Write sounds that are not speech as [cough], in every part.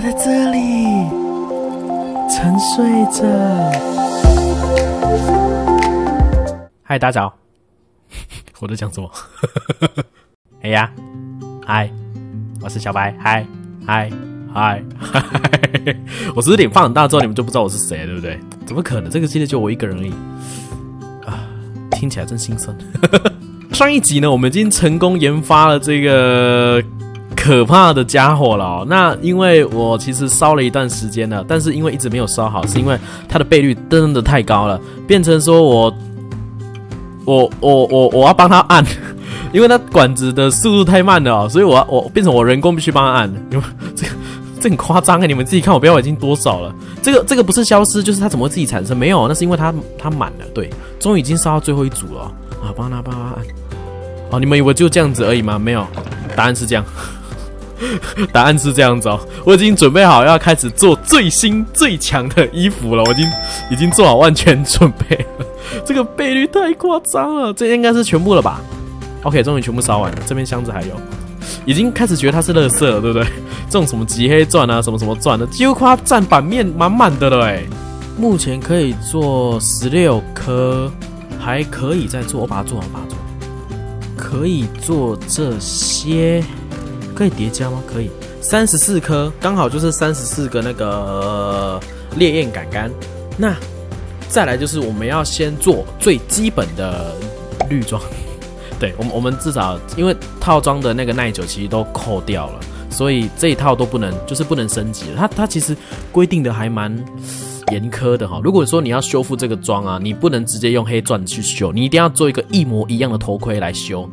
他在这里沉睡着。嗨，大家好，[laughs] 我在讲什么？[laughs] 哎呀，嗨，我是小白，嗨嗨嗨嗨，[laughs] 我只是脸放很大之后，你们就不知道我是谁，对不对？怎么可能？这个系列就我一个人而已啊，听起来真心酸。上一集呢，我们已经成功研发了这个可怕的家伙了。那因为我其实烧了一段时间了，但是因为一直没有烧好，是因为它的倍率真的太高了，变成说我我我我我要帮他按，[laughs] 因为它管子的速度太慢了哦，所以我要我变成我人工必须帮他按。因为这个这很夸张哎，你们自己看我标已经多少了？这个这个不是消失，就是它怎么会自己产生？没有，那是因为它它满了。对，终于已经烧到最后一组了啊！帮他帮他按。哦，你们以为就这样子而已吗？没有，答案是这样，[laughs] 答案是这样子哦。我已经准备好要开始做最新最强的衣服了，我已经已经做好万全准备了。[laughs] 这个倍率太夸张了，这应该是全部了吧？OK，终于全部烧完了，这边箱子还有，已经开始觉得它是垃圾了，对不对？这种什么极黑钻啊，什么什么钻的，几乎快占版面满满的了哎。目前可以做十六颗，还可以再做，我把它做完，把它做。可以做这些，可以叠加吗？可以，三十四颗，刚好就是三十四个那个烈焰杆杆。那再来就是我们要先做最基本的绿装，[laughs] 对我们我们至少因为套装的那个耐久其实都扣掉了，所以这一套都不能就是不能升级。它它其实规定的还蛮。[sighs] 严苛的哈，如果说你要修复这个装啊，你不能直接用黑钻去修，你一定要做一个一模一样的头盔来修。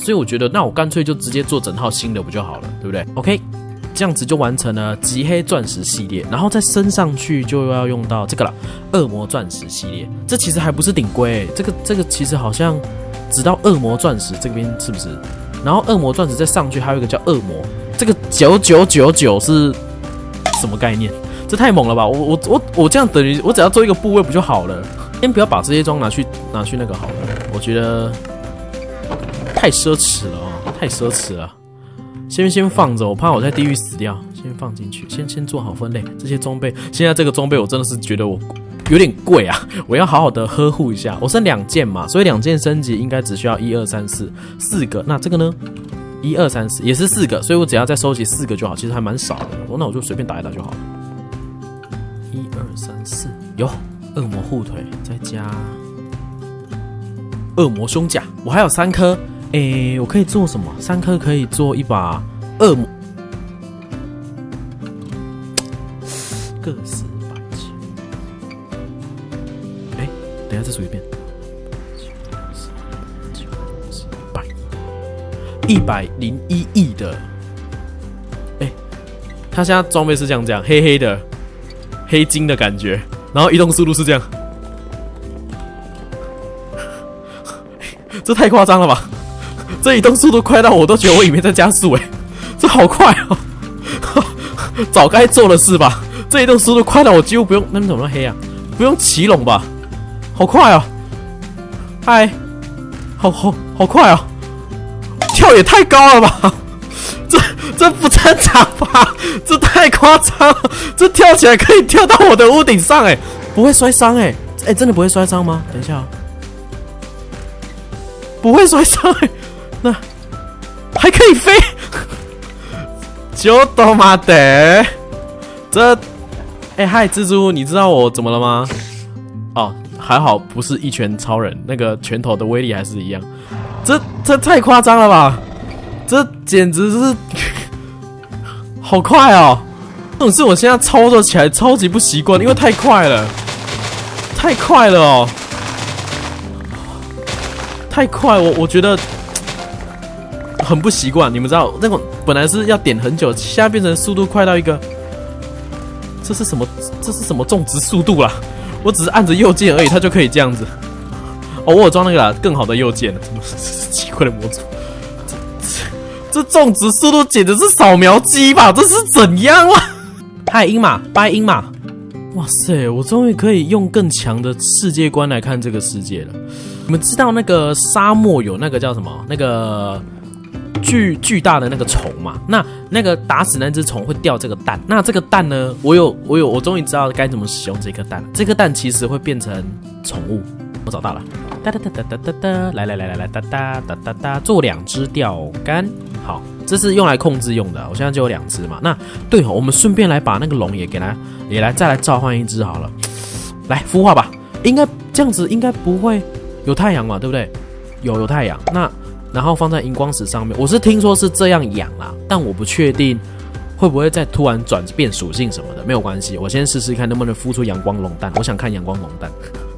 所以我觉得，那我干脆就直接做整套新的不就好了，对不对？OK，这样子就完成了极黑钻石系列，然后再升上去就要用到这个了，恶魔钻石系列。这其实还不是顶规，这个这个其实好像只到恶魔钻石这边是不是？然后恶魔钻石再上去还有一个叫恶魔，这个九九九九是什么概念？这太猛了吧！我我我我这样等于我只要做一个部位不就好了？先不要把这些装拿去拿去那个好了，我觉得太奢侈了哦，太奢侈了。先先放着，我怕我在地狱死掉。先放进去，先先做好分类。这些装备，现在这个装备我真的是觉得我有点贵啊，我要好好的呵护一下。我剩两件嘛，所以两件升级应该只需要一二三四四个。那这个呢？一二三四也是四个，所以我只要再收集四个就好，其实还蛮少的。我那我就随便打一打就好了。一二三四，有恶魔护腿，再加恶魔胸甲。我还有三颗，诶，我可以做什么？三颗可以做一把恶魔。个十百千。哎，等下再数一遍。百一百零一亿的。哎，他现在装备是这样这样，黑黑的。黑金的感觉，然后移动速度是这样，[laughs] 这太夸张了吧？这移动速度快到我都觉得我里面在加速哎，这好快哦！早该做的事吧？这移动速度快到我几乎不用，那怎么黑啊？不用骑拢吧？好快哦！嗨，好好好快哦！跳也太高了吧？这这不正常吧？这太夸张了！这跳起来可以跳到我的屋顶上哎，不会摔伤哎哎，真的不会摔伤吗？等一下，不会摔伤哎，那还可以飞，就他妈的！这哎嗨，蜘蛛，你知道我怎么了吗？哦，还好不是一拳超人，那个拳头的威力还是一样。这这太夸张了吧？这简直是 [laughs] 好快哦！这种事我现在操作起来超级不习惯，因为太快了，太快了哦，太快！我我觉得很不习惯。你们知道那种本来是要点很久，现在变成速度快到一个，这是什么？这是什么种植速度啦？我只是按着右键而已，它就可以这样子。哦，我装那个更好的右键，什么这是奇怪的模组？这种植速度简直是扫描机吧？这是怎样啊？[laughs] 嗨，英马，拜英马！哇塞，我终于可以用更强的世界观来看这个世界了。你们知道那个沙漠有那个叫什么？那个巨巨大的那个虫嘛。那那个打死那只虫会掉这个蛋。那这个蛋呢，我有我有我终于知道该怎么使用这颗蛋了。这颗蛋其实会变成宠物。我找到了，哒哒哒哒哒哒哒，来来来来来，哒哒哒哒哒，做两只钓竿。好，这是用来控制用的。我现在就有两只嘛。那对，我们顺便来把那个龙也给它也来再来召唤一只好了。来孵化吧，应该这样子应该不会有太阳嘛，对不对？有有太阳，那然后放在荧光石上面。我是听说是这样养啦，但我不确定会不会再突然转变属性什么的。没有关系，我先试试看能不能孵出阳光龙蛋。我想看阳光龙蛋。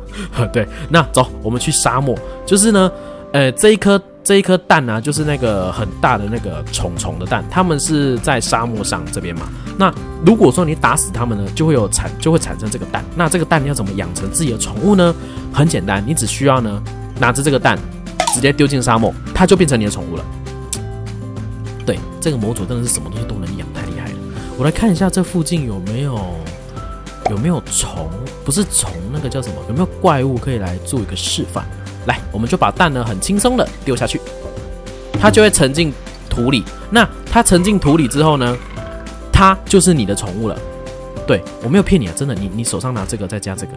[laughs] 对，那走，我们去沙漠。就是呢，呃，这一颗这一颗蛋呢，就是那个很大的那个虫虫的蛋，它们是在沙漠上这边嘛。那如果说你打死它们呢，就会有产就会产生这个蛋。那这个蛋要怎么养成自己的宠物呢？很简单，你只需要呢拿着这个蛋，直接丢进沙漠，它就变成你的宠物了。对，这个模组真的是什么东西都能养，太厉害了。我来看一下这附近有没有。有没有虫？不是虫，那个叫什么？有没有怪物可以来做一个示范？来，我们就把蛋呢很轻松的丢下去，它就会沉进土里。那它沉进土里之后呢，它就是你的宠物了。对我没有骗你啊，真的，你你手上拿这个再加这个。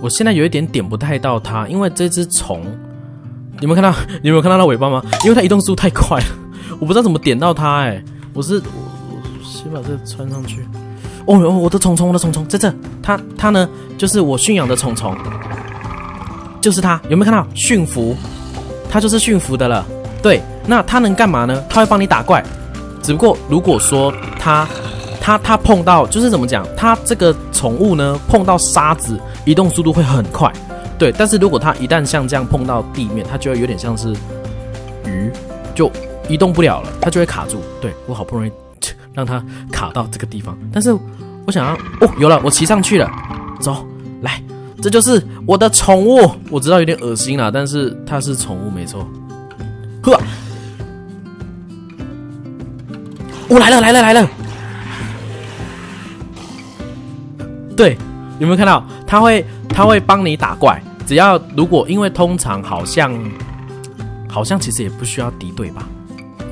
我现在有一点点不太到它，因为这只虫，你们看到你有没有看到它尾巴吗？因为它移动速度太快了，我不知道怎么点到它。哎，我是我我先把这穿上去。哦哦，我的虫虫，我的虫虫在这。它它呢，就是我驯养的虫虫，就是它。有没有看到驯服？它就是驯服的了。对，那它能干嘛呢？它会帮你打怪。只不过如果说它它它碰到，就是怎么讲？它这个宠物呢，碰到沙子，移动速度会很快。对，但是如果它一旦像这样碰到地面，它就会有点像是鱼，就移动不了了，它就会卡住。对我好不容易。让它卡到这个地方，但是我想要哦，有了，我骑上去了，走，来，这就是我的宠物。我知道有点恶心了，但是它是宠物没错。呵，我来了，来了，来了。对，有没有看到？它会，它会帮你打怪。只要如果因为通常好像，好像其实也不需要敌对吧。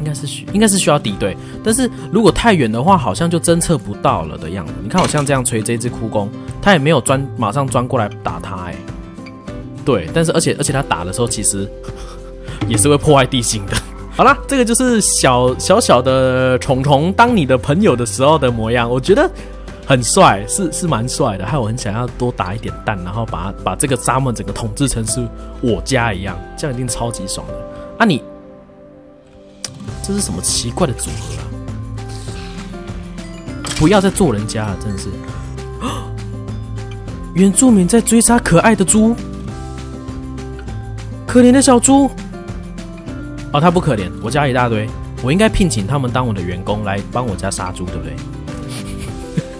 应该是需应该是需要敌对，但是如果太远的话，好像就侦测不到了的样子。你看，我像这样锤这只枯弓，它也没有钻，马上钻过来打它。哎，对，但是而且而且它打的时候，其实 [laughs] 也是会破坏地形的。好了，这个就是小小小的虫虫当你的朋友的时候的模样，我觉得很帅，是是蛮帅的。还有我很想要多打一点蛋，然后把把这个沙漠整个统治成是我家一样，这样一定超级爽的。啊，你。这是什么奇怪的组合啊！不要再做人家了，真的是！原住民在追杀可爱的猪，可怜的小猪。哦，他不可怜，我家一大堆，我应该聘请他们当我的员工来帮我家杀猪，对不对？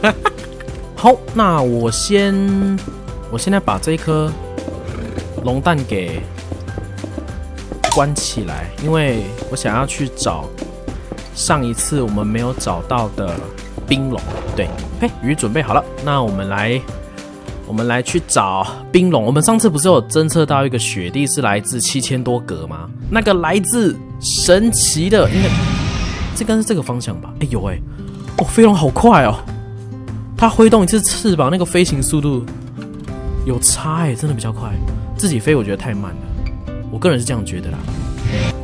[laughs] 好，那我先，我现在把这一颗龙蛋给。关起来，因为我想要去找上一次我们没有找到的冰龙。对，嘿，鱼准备好了，那我们来，我们来去找冰龙。我们上次不是有侦测到一个雪地是来自七千多格吗？那个来自神奇的，应该这个是这个方向吧？哎呦喂，哦，飞龙好快哦！它挥动一次翅膀，那个飞行速度有差哎，真的比较快。自己飞我觉得太慢了。我个人是这样觉得啦。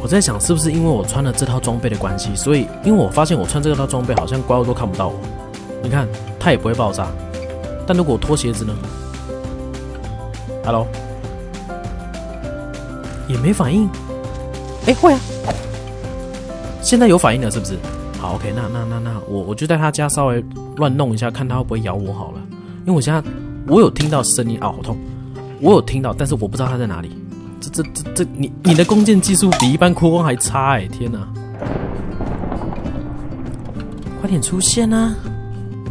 我在想，是不是因为我穿了这套装备的关系，所以因为我发现我穿这套装备好像怪物都看不到我。你看，它也不会爆炸。但如果我脱鞋子呢？Hello，也没反应。哎，会啊。现在有反应了，是不是？好，OK，那那那那，我我就在他家稍微乱弄一下，看他会不会咬我好了。因为我现在我有听到声音啊，好痛！我有听到，但是我不知道他在哪里。这这这这，你你的弓箭技术比一般枯光还差哎！天哪，快点出现啊！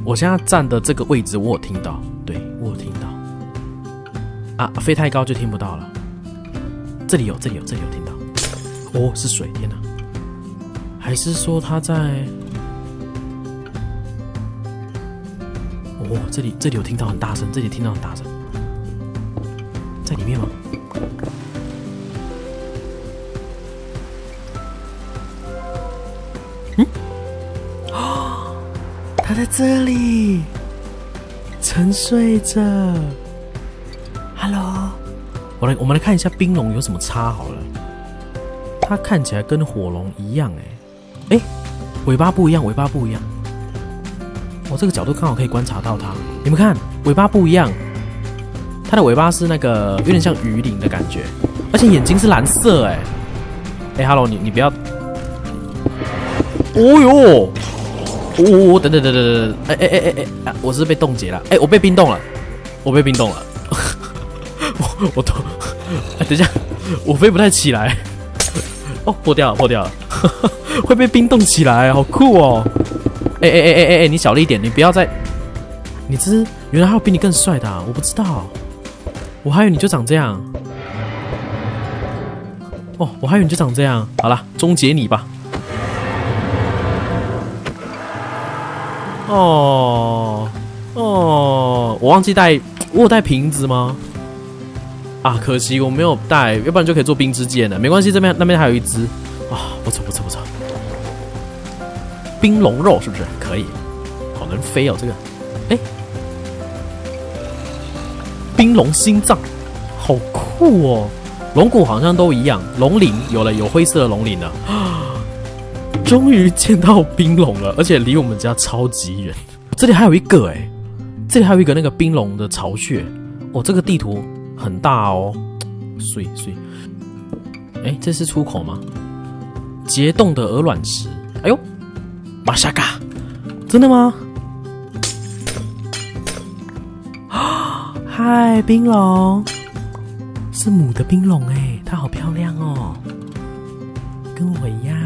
我现在站的这个位置，我有听到，对我有听到。啊，飞太高就听不到了。这里有，这里有，这里有听到。哦，是水！天哪，还是说他在？哇，这里这里有听到很大声，这里听到很大声。在里面吗？嗯。哦。[gasps] 他在这里。沉睡着。哈喽，我来，我们来看一下冰龙有什么差好了。它看起来跟火龙一样诶。诶，尾巴不一样，尾巴不一样。我这个角度刚好可以观察到它。你们看，尾巴不一样，它的尾巴是那个有点像鱼鳞的感觉，而且眼睛是蓝色，哎，哎，Hello，你你不要。哦哟，哦，等等等等等，哎哎哎哎哎，我是被冻结了，哎，我被冰冻了，我被冰冻了，我我都，哎，等一下，我飞不太起来，哦，破掉了，破掉了，[laughs] 会被冰冻起来，好酷哦，哎哎哎哎哎哎，你小了一点，你不要再，你这原来还有比你更帅的，我不知道，我还以为你就长这样，哦，我还以为你就长这样，好了，终结你吧。哦哦，我忘记带，我有带瓶子吗？啊，可惜我没有带，要不然就可以做冰之剑了。没关系，这边那边还有一只啊，不错。冰龙肉是不是可以？好能飞哦，这个。哎，冰龙心脏，好酷哦！龙骨好像都一样，龙鳞有了，有灰色的龙鳞了。[gasps] 终于见到冰龙了，而且离我们家超级远。这里还有一个哎，这里还有一个那个冰龙的巢穴哦。这个地图很大哦，碎碎。哎，这是出口吗？结冻的鹅卵石。哎呦，马沙嘎，真的吗？啊，[gasps] 嗨，冰龙，是母的冰龙哎，它好漂亮哦，跟我一样。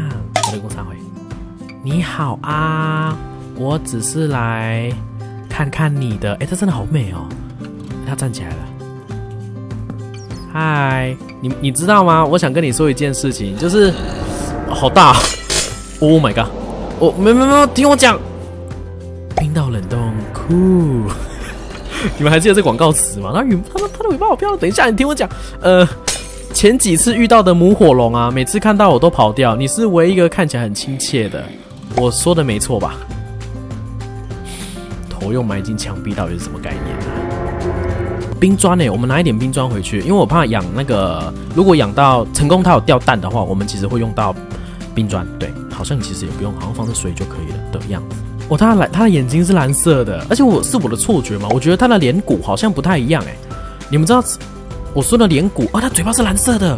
你好啊，我只是来看看你的。哎，它真的好美哦！它站起来了。嗨，你你知道吗？我想跟你说一件事情，就是好大。Oh my god！我没没没，听我讲。冰到冷冻酷。你们还记得这广告词吗？它羽它的它的尾巴好漂亮。等一下，你听我讲。呃，前几次遇到的母火龙啊，每次看到我都跑掉。你是唯一一个看起来很亲切的。我说的没错吧？头又埋进墙壁，到底是什么概念啊？冰砖呢？我们拿一点冰砖回去，因为我怕养那个，如果养到成功，它有掉蛋的话，我们其实会用到冰砖。对，好像其实也不用，好像放在水就可以了的样子。哦，它蓝，它的眼睛是蓝色的，而且我是我的错觉吗？我觉得它的脸骨好像不太一样哎。你们知道我说的脸骨啊？它嘴巴是蓝色的。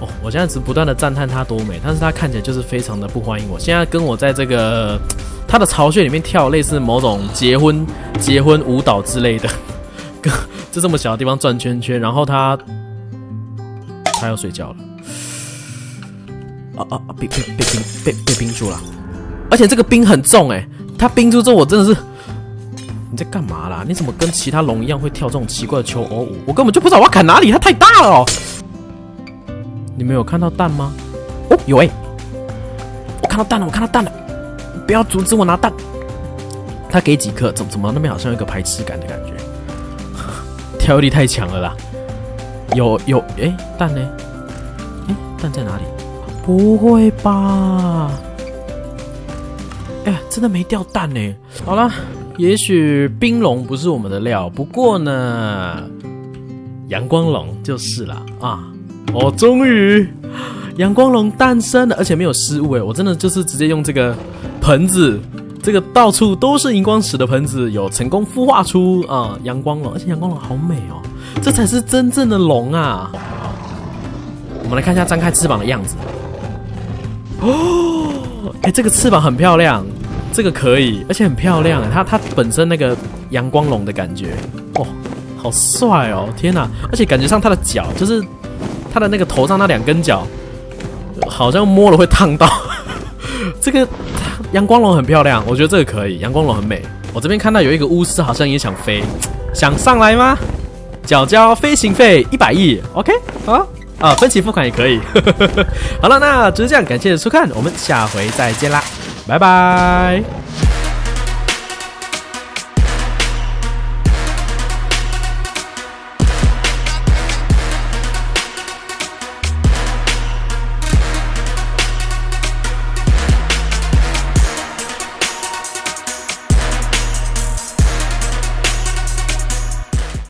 哦我现在只不断的赞叹它多美，但是它看起来就是非常的不欢迎我。现在跟我在这个它的巢穴里面跳类似某种结婚结婚舞蹈之类的，[laughs] 跟就这么小的地方转圈圈，然后它它要睡觉了。啊啊啊！被被被冰被被冰住了，而且这个冰很重哎，它冰住之后我真的是你在干嘛啦？你怎么跟其他龙一样会跳这种奇怪的求偶舞？我根本就不知道我要砍哪里，它太大了哦。你们有看到蛋吗？哦，有哎！我看到蛋了，我看到蛋了！不要阻止我拿蛋。他给几颗？怎怎么那边好像有一个排斥感的感觉？[laughs] 跳跃力太强了啦！有有哎，蛋呢？哎，蛋在哪里？不会吧？哎，真的没掉蛋呢！好了，也许冰龙不是我们的料，不过呢，阳光龙就是了啊！哦，终于阳光龙诞生了，而且没有失误哎！我真的就是直接用这个盆子，这个到处都是荧光石的盆子，有成功孵化出啊阳光龙，而且阳光龙好美哦，这才是真正的龙啊！我们来看一下张开翅膀的样子。哦，[gasps] 哎，这个翅膀很漂亮，这个可以，而且很漂亮它它本身那个阳光龙的感觉，哦，好帅哦！天哪，而且感觉上它的脚就是。它的那个头上那两根脚，好像摸了会烫到。[laughs] 这个阳光龙很漂亮，我觉得这个可以。阳光龙很美。我这边看到有一个巫师，好像也想飞，想上来吗？脚交飞行费一百亿，OK 啊啊，分期付款也可以。[laughs] 好了，那就是这样，感谢收看，我们下回再见啦，拜拜。